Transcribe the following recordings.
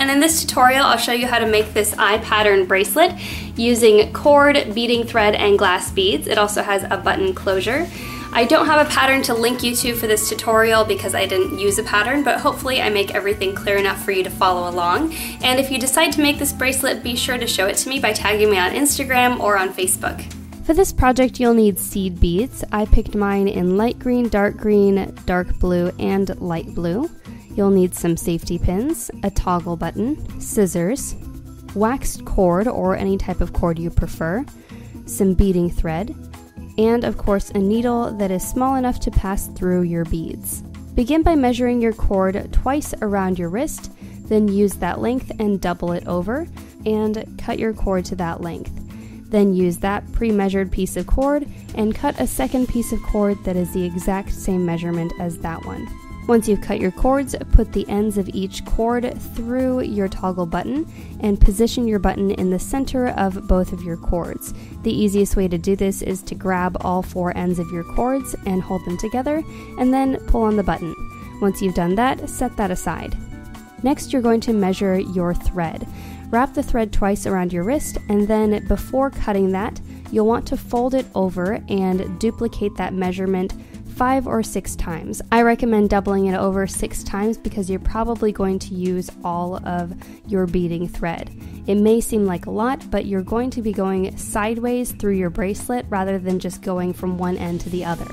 and in this tutorial I'll show you how to make this eye pattern bracelet using cord, beading thread, and glass beads. It also has a button closure. I don't have a pattern to link you to for this tutorial because I didn't use a pattern, but hopefully I make everything clear enough for you to follow along. And if you decide to make this bracelet, be sure to show it to me by tagging me on Instagram or on Facebook. For this project, you'll need seed beads. I picked mine in light green, dark green, dark blue, and light blue. You'll need some safety pins, a toggle button, scissors, waxed cord or any type of cord you prefer, some beading thread, and of course a needle that is small enough to pass through your beads. Begin by measuring your cord twice around your wrist, then use that length and double it over, and cut your cord to that length. Then use that pre measured piece of cord and cut a second piece of cord that is the exact same measurement as that one. Once you've cut your cords, put the ends of each cord through your toggle button and position your button in the center of both of your cords. The easiest way to do this is to grab all four ends of your cords and hold them together and then pull on the button. Once you've done that, set that aside. Next, you're going to measure your thread. Wrap the thread twice around your wrist and then before cutting that, you'll want to fold it over and duplicate that measurement five or six times. I recommend doubling it over six times because you're probably going to use all of your beading thread. It may seem like a lot, but you're going to be going sideways through your bracelet rather than just going from one end to the other.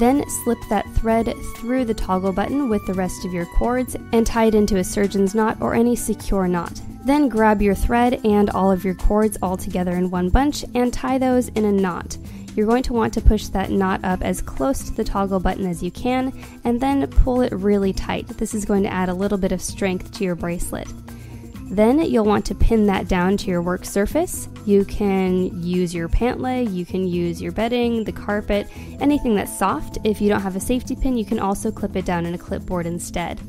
Then slip that thread through the toggle button with the rest of your cords and tie it into a surgeon's knot or any secure knot. Then grab your thread and all of your cords all together in one bunch and tie those in a knot. You're going to want to push that knot up as close to the toggle button as you can and then pull it really tight. This is going to add a little bit of strength to your bracelet. Then you'll want to pin that down to your work surface. You can use your pant leg, you can use your bedding, the carpet, anything that's soft. If you don't have a safety pin, you can also clip it down in a clipboard instead.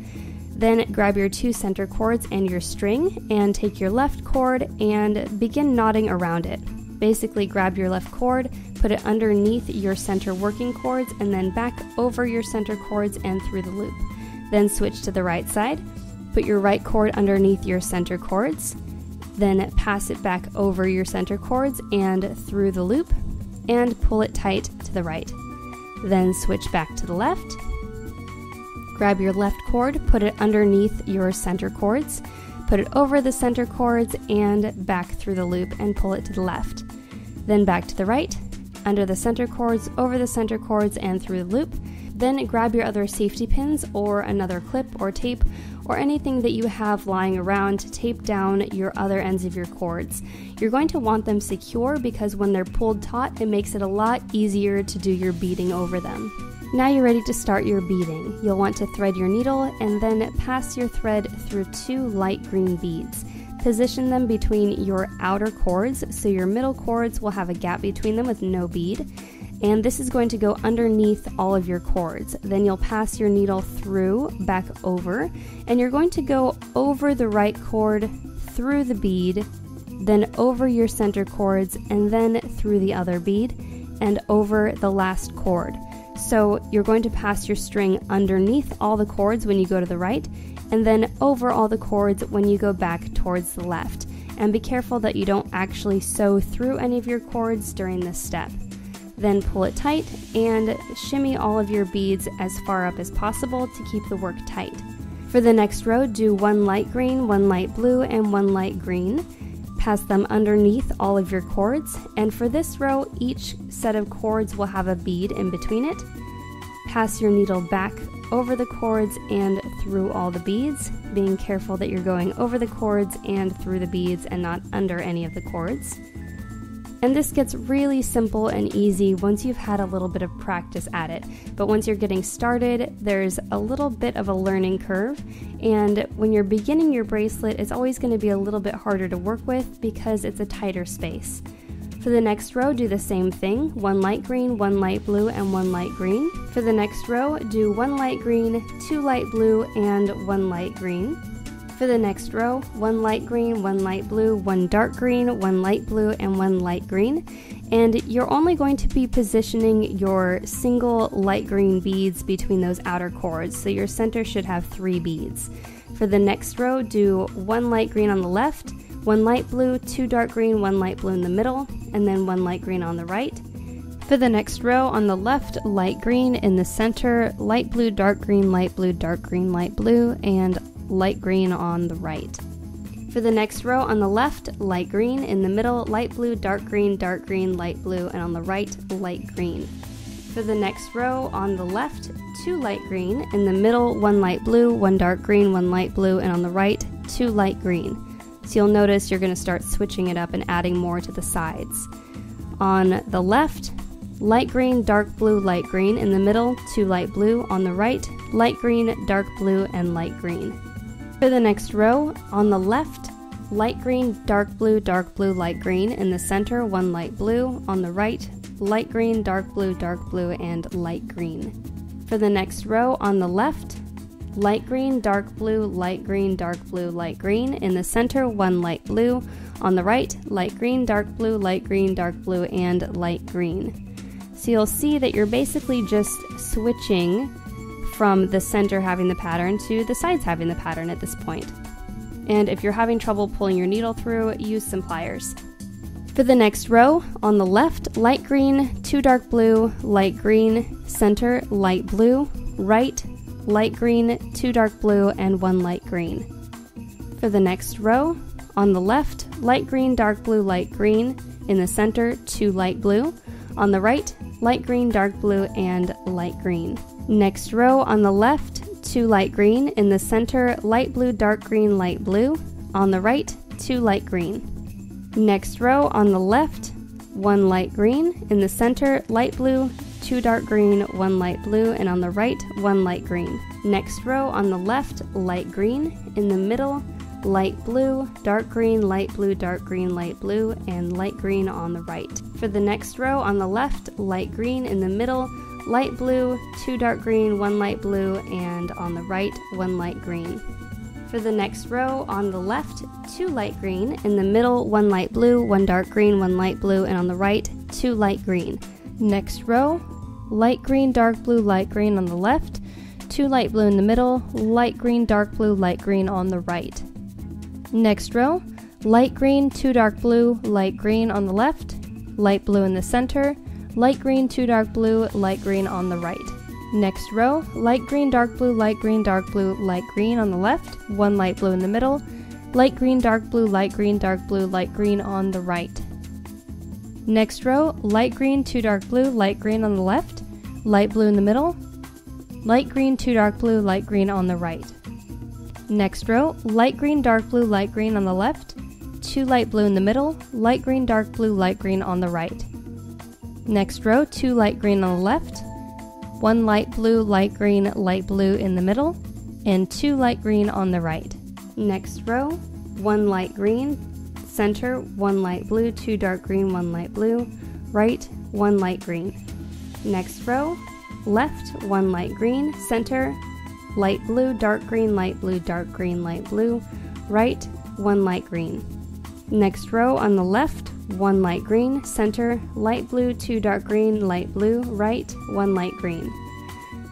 Then grab your two center cords and your string and take your left cord and begin knotting around it. Basically, grab your left cord, put it underneath your center working cords, and then back over your center cords and through the loop. Then switch to the right side, put your right cord underneath your center cords, then pass it back over your center cords and through the loop, and pull it tight to the right. Then switch back to the left. Grab your left cord, put it underneath your center cords, put it over the center cords and back through the loop and pull it to the left. Then back to the right, under the center cords, over the center cords, and through the loop. Then grab your other safety pins or another clip or tape or anything that you have lying around to tape down your other ends of your cords. You're going to want them secure because when they're pulled taut, it makes it a lot easier to do your beading over them. Now you're ready to start your beading. You'll want to thread your needle and then pass your thread through two light green beads. Position them between your outer cords so your middle cords will have a gap between them with no bead. And this is going to go underneath all of your cords. Then you'll pass your needle through, back over, and you're going to go over the right cord, through the bead, then over your center cords, and then through the other bead, and over the last cord. So you're going to pass your string underneath all the cords when you go to the right, and then over all the cords when you go back towards the left. And be careful that you don't actually sew through any of your cords during this step. Then pull it tight and shimmy all of your beads as far up as possible to keep the work tight. For the next row, do one light green, one light blue, and one light green. Pass them underneath all of your cords, and for this row, each set of cords will have a bead in between it. Pass your needle back over the cords and through all the beads, being careful that you're going over the cords and through the beads and not under any of the cords. And this gets really simple and easy once you've had a little bit of practice at it. But once you're getting started, there's a little bit of a learning curve. And when you're beginning your bracelet, it's always going to be a little bit harder to work with because it's a tighter space. For the next row, do the same thing one light green, one light blue, and one light green. For the next row, do one light green, two light blue, and one light green. For the next row, one light green, one light blue, one dark green, one light blue, and one light green. And you're only going to be positioning your single light green beads between those outer cords, so your center should have three beads. For the next row, do one light green on the left, one light blue, two dark green, one light blue in the middle, and then one light green on the right. For the next row, on the left, light green in the center, light blue, dark green, light blue, dark green, light blue, and light green on the right. For the next row on the left, light green, in the middle, light blue, dark green, dark green, light blue, and on the right, light green. For the next row on the left, two light green, in the middle, one light blue, one dark green, one light blue, and on the right, two light green. You'll notice you're going to start switching it up and adding more to the sides. On the left, light green, dark blue, light green, in the middle, two light blue, on the right, light green, dark blue, and light green. For the next row, on the left, light green, dark blue, dark blue, light green. In the center, one light blue. On the right, light green, dark blue, dark blue, and light green. For the next row, on the left, light green, dark blue, light green, dark blue, light green. In the center, one light blue. On the right, light green, dark blue, light green, dark blue, and light green. So you'll see that you're basically just switching from the center having the pattern to the sides having the pattern at this point. And if you're having trouble pulling your needle through, use some pliers. For the next row, on the left, light green, two dark blue, light green, center, light blue, right, light green, two dark blue, and one light green. For the next row, on the left, light green, dark blue, light green, in the center, two light blue, on the right, light green, dark blue, and light green. Next row on the left, two light green. In the center, light blue, dark green, light blue. On the right, two light green. Next row on the left, one light green. In the center, light blue, two dark green, one light blue, and on the right, one light green. Next row on the left, light green. In the middle, light blue, dark green, light blue, dark green, light blue, and light green on the right. For the next row on the left, light green. In the middle, light blue, two dark green, one light blue, and on the right, one light green. For the next row, on the left, two light green, in the middle, one light blue, one dark green, one light blue, and on the right, two light green. Next row, light green, dark blue, light green on the left, two light blue in the middle, light green, dark blue, light green on the right. Next row, light green, two dark blue, light green on the left, light blue in the center, light green, two dark blue, light green on the right. Next row, light green, dark blue, light green, dark blue, light green on the left, one light blue in the middle, light green, dark blue, light green, dark blue, light green on the right. Next row, light green, two dark blue, light green on the left, light blue in the middle, light green, two dark blue, light green on the right. Next row, light green, dark blue, light green on the left, two light blue in the middle, light green, dark blue, light green on the right. Next row, two light green on the left, one light blue, light green, light blue in the middle, and two light green on the right. Next row, one light green, center, one light blue, two dark green, one light blue, right, one light green. Next row, left, one light green, center, light blue, dark green, light blue, dark green, light blue, right, one light green. Next row on the left, one light green, center, light blue, two dark green, light blue, right, one light green.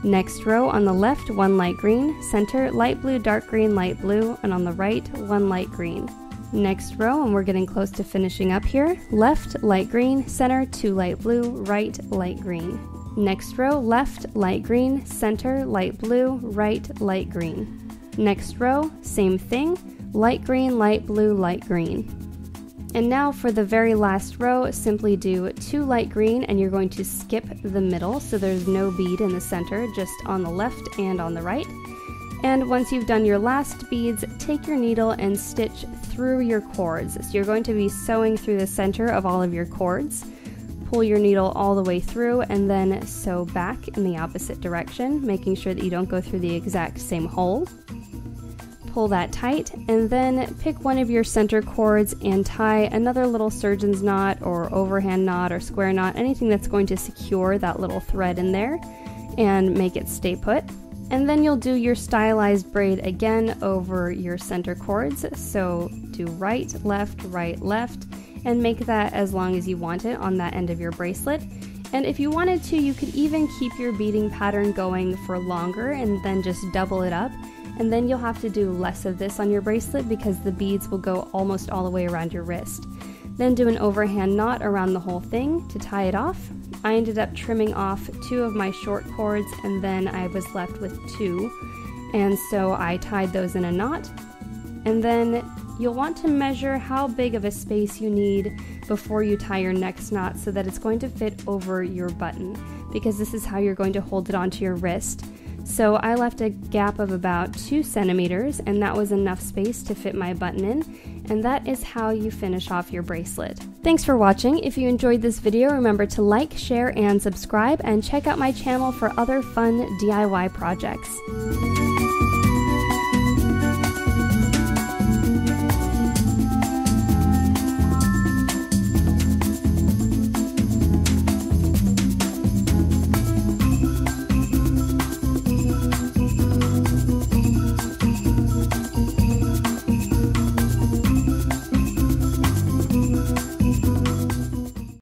Next row on the left, one light green, center, light blue, dark green, light blue, and on the right, one light green. Next row, and we're getting close to finishing up here. Left, light green, center, two light blue, right, light green. Next row, left, light green, center, light blue, right, light green. Next row, same thing, light green, light blue, light green. And now for the very last row, simply do two light green and you're going to skip the middle so there's no bead in the center, just on the left and on the right. And once you've done your last beads, take your needle and stitch through your cords. So you're going to be sewing through the center of all of your cords. Pull your needle all the way through and then sew back in the opposite direction, making sure that you don't go through the exact same hole pull that tight, and then pick one of your center cords and tie another little surgeon's knot or overhand knot or square knot, anything that's going to secure that little thread in there and make it stay put. And then you'll do your stylized braid again over your center cords. So do right, left, right, left, and make that as long as you want it on that end of your bracelet. And if you wanted to, you could even keep your beading pattern going for longer and then just double it up and then you'll have to do less of this on your bracelet because the beads will go almost all the way around your wrist. Then do an overhand knot around the whole thing to tie it off. I ended up trimming off two of my short cords and then I was left with two. And so I tied those in a knot. And then you'll want to measure how big of a space you need before you tie your next knot so that it's going to fit over your button because this is how you're going to hold it onto your wrist. So I left a gap of about two centimeters and that was enough space to fit my button in. And that is how you finish off your bracelet. Thanks for watching. If you enjoyed this video, remember to like, share, and subscribe and check out my channel for other fun DIY projects.